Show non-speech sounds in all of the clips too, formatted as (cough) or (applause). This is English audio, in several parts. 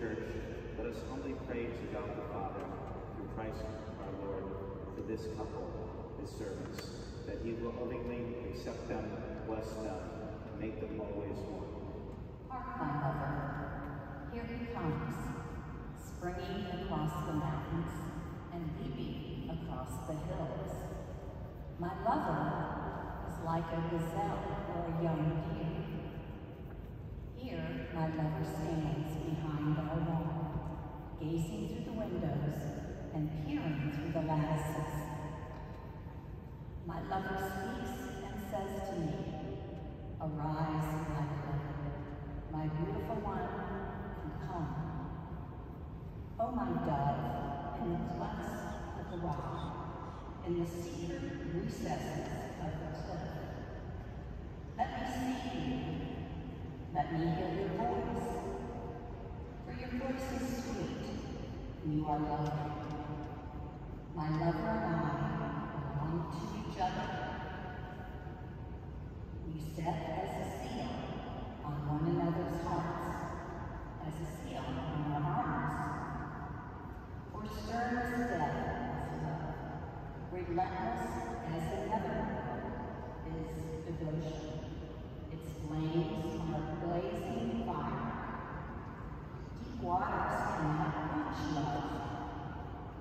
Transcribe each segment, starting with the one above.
Church, let us humbly pray to God the Father, through Christ our Lord, for this couple, his servants, that he will lovingly accept them, bless them, and make them always one. Hark, my lover, here he comes, springing across the mountains and leaping across the hills. My lover is like a gazelle or a young deer. Here my lover stands behind gazing through the windows and peering through the lattices. My lover speaks and says to me, Arise, my beloved, my beautiful one, and come. O my dove, in the clefts of the rock, in the secret recesses of the cliff, let me see you, let me hear your voice, your voice is sweet, and you are loved. My lover and I belong to each other. We set as a seal on one another's hearts, as a seal on our arms. For stern as death is love, relentless as the heaven is devotion.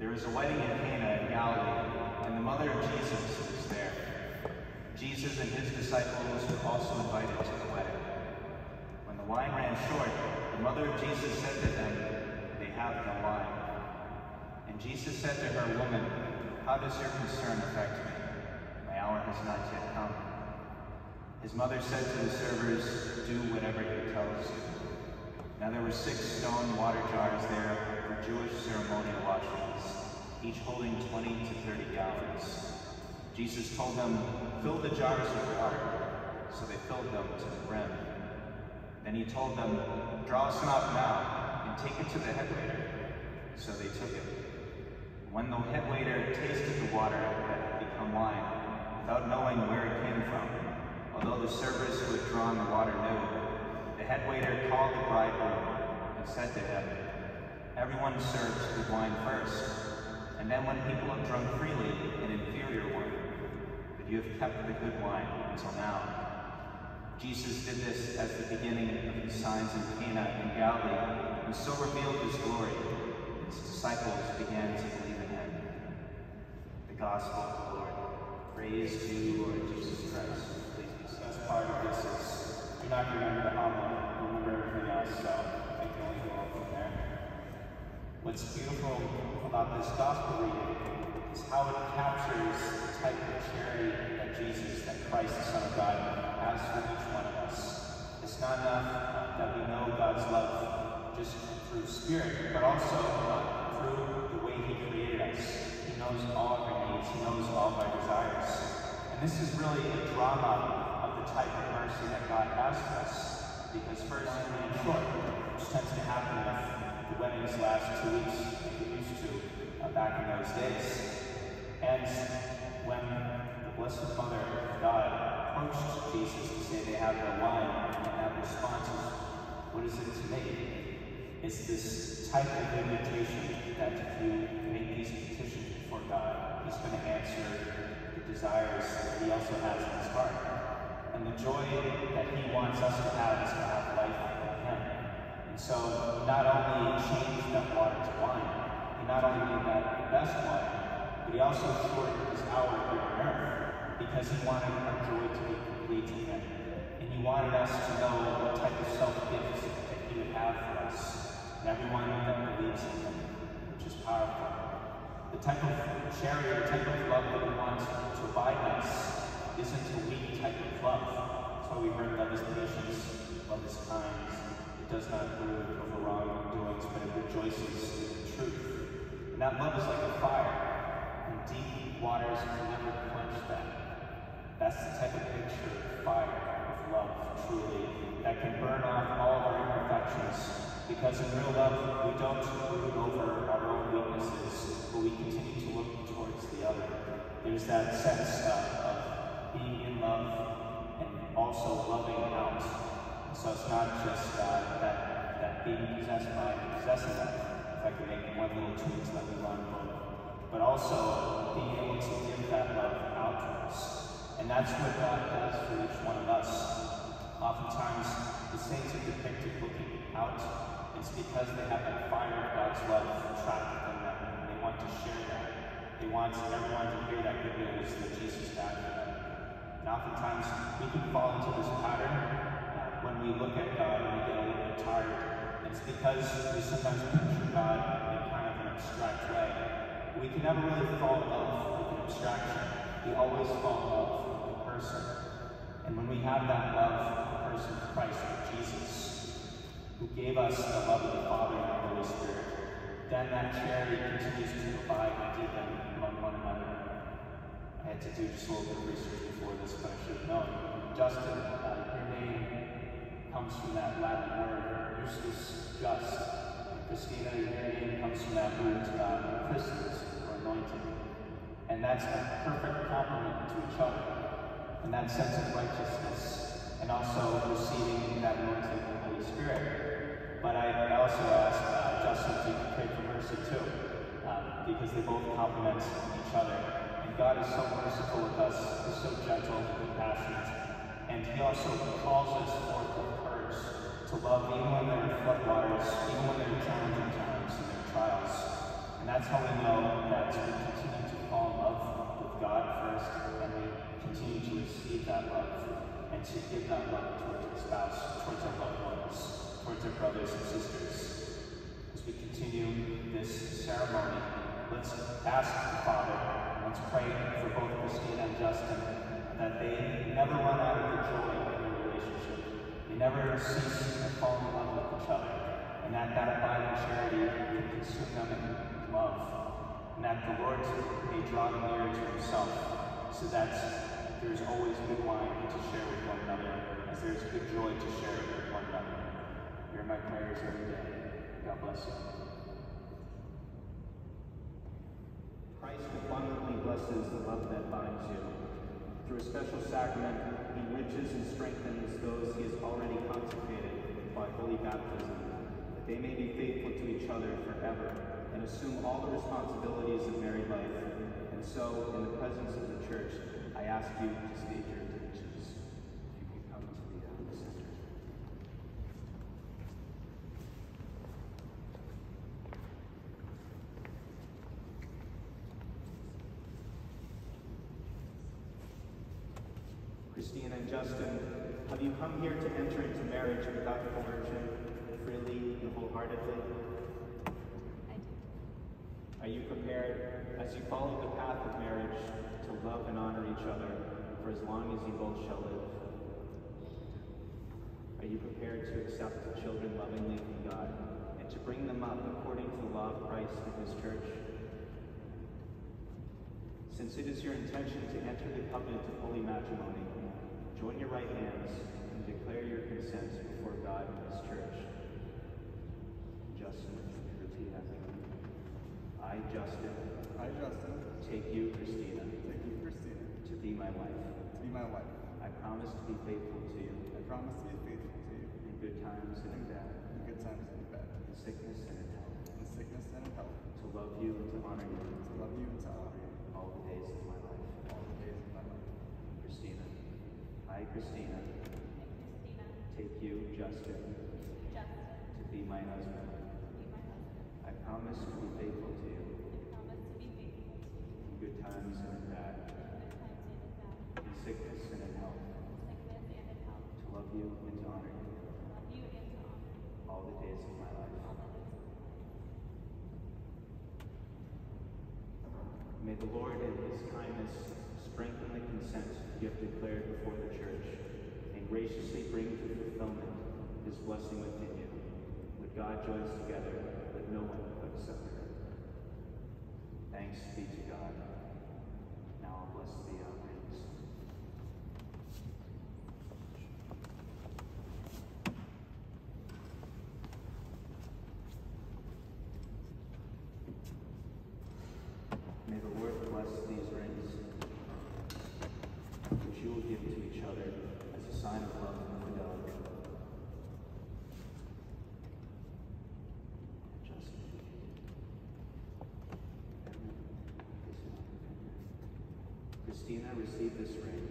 There was a wedding in Cana in Galilee, and the mother of Jesus was there. Jesus and his disciples were also invited to the wedding. When the wine ran short, the mother of Jesus said to them, They have no wine. And Jesus said to her, Woman, how does your concern affect me? My hour has not yet come. His mother said to the servers, Do whatever he tells you. Now there were six stone water jars there Jewish ceremonial washings, each holding 20 to 30 gallons. Jesus told them, Fill the jars with water. So they filled them to the brim. Then he told them, Draw some out now and take it to the head waiter. So they took it. When the head waiter tasted the water that had become wine, without knowing where it came from, although the servers who had drawn the water knew, the head waiter called the bridegroom and said to him, Everyone serves good wine first, and then when people have drunk freely, an inferior wine. But you have kept the good wine until now. Jesus did this as the beginning of his signs in Cana in Galilee, and so revealed his glory. His disciples began to believe in him. The Gospel of the Lord. Praise to you, Lord Jesus Christ. Please be part of this is, do not remember the homily, remember everything else, so I can only go on from there. What's beautiful about this gospel reading is how it captures the type of charity that Jesus, that Christ, the Son of God, has for each one of us. It's not enough that we know God's love just through spirit, but also through the way He created us. He knows all of our needs, He knows all of our desires. And this is really a drama of the type of mercy that God has for us. Because first, in short, which tends to happen with the weddings last two weeks, used to uh, back in those days. And when the Blessed Mother of God approached Jesus to say they have no wine, and that response is, what is it to me? It's this type of invitation that if you make these petitions before God, He's going to answer the desires that He also has in His heart. And the joy that He wants us to have is So, not only changed that water to wine, He not only made that the best wine, but He also shortened His hour here on earth because he wanted our joy to be complete in him. And he wanted us to know what type of self-gift that he would have for us and everyone that believes in him, which is powerful. The type of charity, the type of love that he wants to abide us isn't a weak type of love. That's why we heard love is patience, love is kind. Does not brood over wrongdoings, but it rejoices in the truth. And that love is like a fire, and deep waters can never quench that. That's the type of picture of fire, of love, truly, that can burn off all of our imperfections. Because in real love, we don't brood over our own weaknesses, but we continue to look towards the other. There's that sense uh, of being in love and also loving out. So it's not just uh, that, that being possessed by possessing them, if I could make one little tweak that we run but also being able to give that love outwards. And that's what God does for each one of us. Oftentimes, the saints are depicted looking out. It's because they have that fire of God's love trapped within them. They want to share that. They want everyone to hear that good news that Jesus died for them. And oftentimes, we can fall into this pattern when we look at God and we get a little bit tired. It's because we sometimes picture God in kind of an abstract way. We can never really fall in love with an abstraction. We always fall in love with a person. And when we have that love for the person of Christ, Jesus, who gave us the love of the Father and the Holy Spirit, then that charity continues to abide and deepen among one another. I had to do just a little bit of research before this, but I should have known. Justin, uh, your name comes from that Latin word, justus, just. And Christina, your name comes from that root, uh, Christus, or anointed. And that's a perfect complement to each other. And that sense of righteousness, and also receiving that anointing of the Holy Spirit. But I, I also ask uh, Justin to pray for mercy too, um, because they both complement each other. And God is so merciful with us, He's so gentle and compassionate. And He also calls us forth to love even when there are floodwaters, even when there are challenging times and there are trials. And that's how we know that we continue to fall in love with God first, and we continue to receive that love and to give that love towards our spouse, towards our loved ones, towards our brothers and sisters. As we continue this ceremony, let's ask the Father, let's pray for both Christina and Justin, that they never run out of the joy never cease to fall in love with each other, and that that abiding charity can consume them in love, and that the Lord may draw them near to Himself, so that there is always good wine to share with one another, as there is good joy to share with one another. Hear my prayers every day. God bless you. Christ abundantly blesses the love that binds you. Through a special sacrament, enriches and strengthens those he has already consecrated by holy baptism, that they may be faithful to each other forever and assume all the responsibilities of married life. And so, in the presence of the church, I ask you to state your intentions. If you can come to the uh, sisters. Christine and Justin, have you come here to enter into marriage without coercion, freely and wholeheartedly? I do. Are you prepared, as you follow the path of marriage, to love and honor each other for as long as you both shall live? Are you prepared to accept the children lovingly from God and to bring them up according to the law of Christ and His church? Since it is your intention to enter the covenant of holy matrimony, join your right hands and declare your consent before God and His church. Justin, repeat after me. I, Justin, I, Justin, take you, Christina, take you, Christina, to be my wife. to be my wife. I promise to be faithful to you I promise to be faithful to you in good times and in bad, in good times and in bad, in sickness and in health, in sickness and in health, to love you and to honor you to love you and to honor you all the days of my life. all the days of my life. Christina. I, Christina, Christina, take you, Justin, Justin, to be my husband. be my husband. I promise to be faithful to you I promise to be faithful to you in good times and in good times and in bad, sickness and in health, sickness and in health, to love you and to honor you to love you and to honor you all the days of my life. all the days of my life. May the Lord in his kindness strengthen the consent you have declared before the church and graciously bring to fulfillment his blessing within you. What God joins together, let no one put asunder. Thanks be to God. Now I'll bless the uh, readings. May the Lord bless these rings, which you will give to each other as a sign of love and fidelity. Just Christina, receive this ring.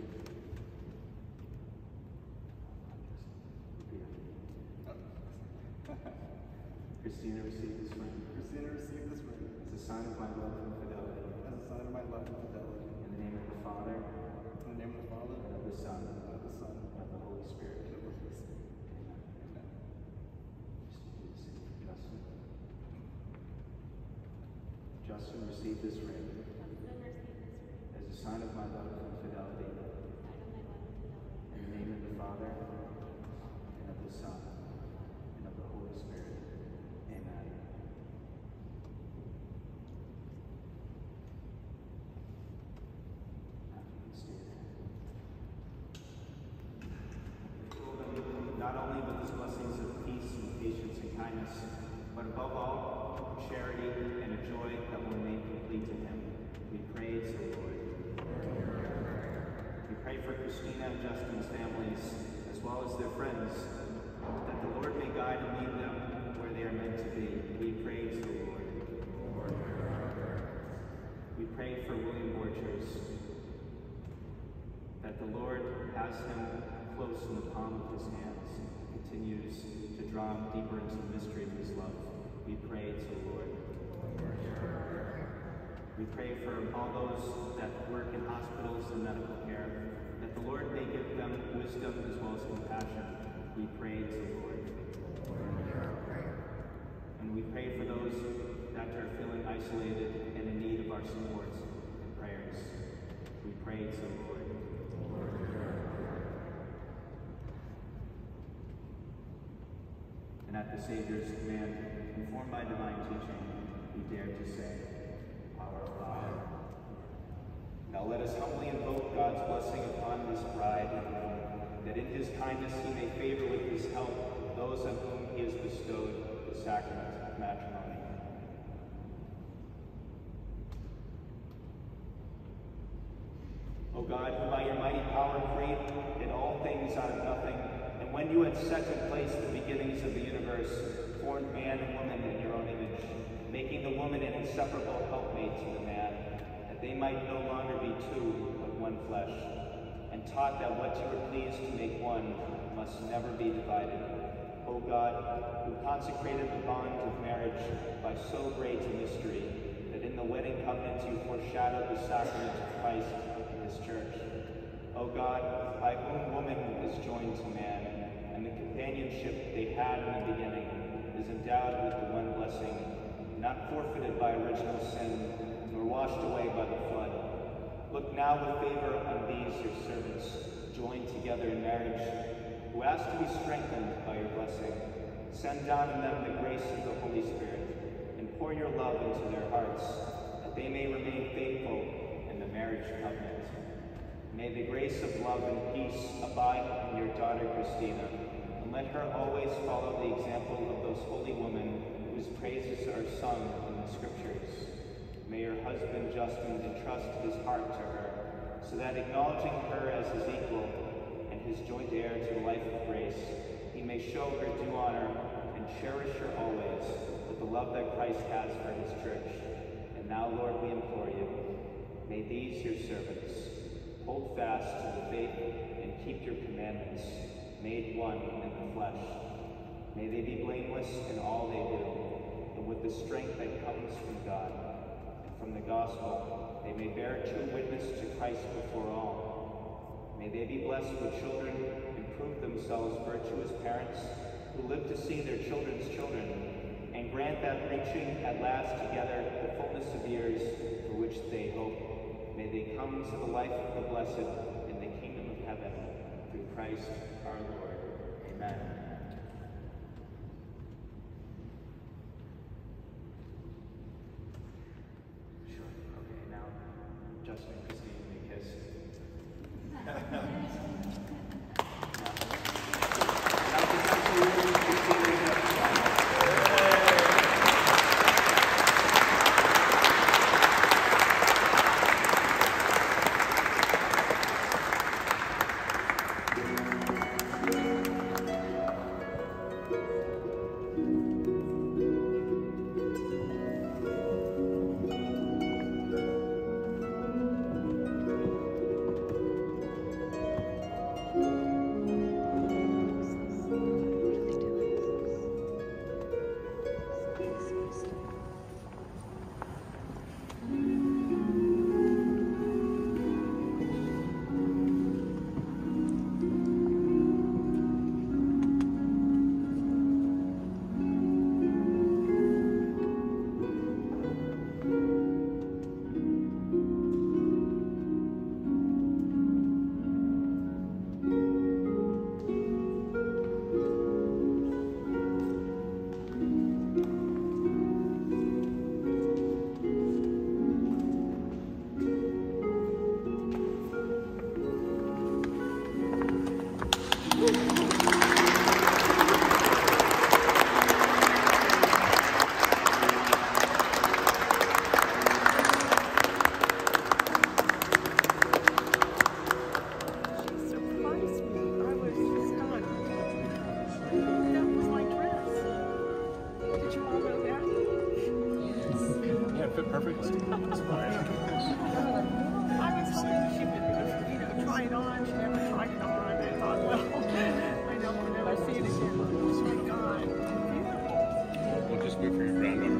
(laughs) Christina, receive this ring Christina, receive this ring as a sign of my love and fidelity. as a sign of my love and fidelity. In the name of the Father, In the name of the Father, and of the Son, and of the Son, and of the Holy Spirit. and of the Holy Spirit. Amen. Amen. Just need to sing for Justin. Justin, receive this ring Justin, receive this ring as a sign of my love and fidelity. as a sign of my love and fidelity. In the name of the Father, and of the Son, and of the Holy Spirit. Amen. Now you can stay there. Fill them Not only with his blessings of peace and patience and kindness, but above all, charity and a joy that will remain complete in him. We praise the Lord. We pray for Christina and Justin's families, as well as their friends, that the Lord may guide and lead them where they are meant to be. We praise the Lord. We pray for William Borchers, that the Lord has him close in the palm of his hands, continues to draw him deeper into the mystery of his love. We pray to the Lord. We pray for all those that work in hospitals and medical care, that the Lord may give them wisdom as well as compassion. We pray to the Lord. And we pray for those that are feeling isolated and in need of our support and prayers. We pray to the Lord. And at the Savior's command, informed by divine teaching, we dare to say, Our Father. Now let us humbly invoke God's blessing upon this bride, that in his kindness he may favor with his help those on whom he has bestowed the sacrament of matrimony. O God, who by your mighty power created all things out of nothing, when you had set in place the beginnings of the universe, formed man and woman in your own image, making the woman an inseparable helpmate to the man, that they might no longer be two, but one flesh, and taught that what you were pleased to make one must never be divided. O God, who consecrated the bond of marriage by so great a mystery, that in the wedding covenant you foreshadowed the sacrament of Christ in his church. O God, by whom woman is joined to man, companionship they had in the beginning is endowed with the one blessing, not forfeited by original sin, nor washed away by the flood. Look now with favor on these your servants, joined together in marriage, who ask to be strengthened by your blessing. Send down in them the grace of the Holy Spirit, and pour your love into their hearts, that they may remain faithful in the marriage covenant. May the grace of love and peace abide in your daughter Christina, and let her always follow the example of those holy women whose praises are sung in the scriptures. May your husband Justin entrust his heart to her, so that acknowledging her as his equal and his joint heir to the life of grace, he may show her due honor and cherish her always with the love that Christ has for his church. And now, Lord, we implore you, may these your servants hold fast to the faith and keep your commandments, made one in the flesh. May they be blameless in all they do, and with the strength that comes from God and from the gospel, they may bear true witness to Christ before all. May they be blessed with children and prove themselves virtuous parents who live to see their children's children, and grant that reaching at last together the fullness of years for which they hope, may they come to the life of the blessed in the kingdom of heaven through Christ our Lord. Amen. Did you know that? Yeah, it fit perfectly. It's (laughs) fine. I was hoping she would, you know, try it on. She never tried it on. I thought, well, (laughs) I know we'll never see it again. Oh my God. We'll just wait for your granddaughter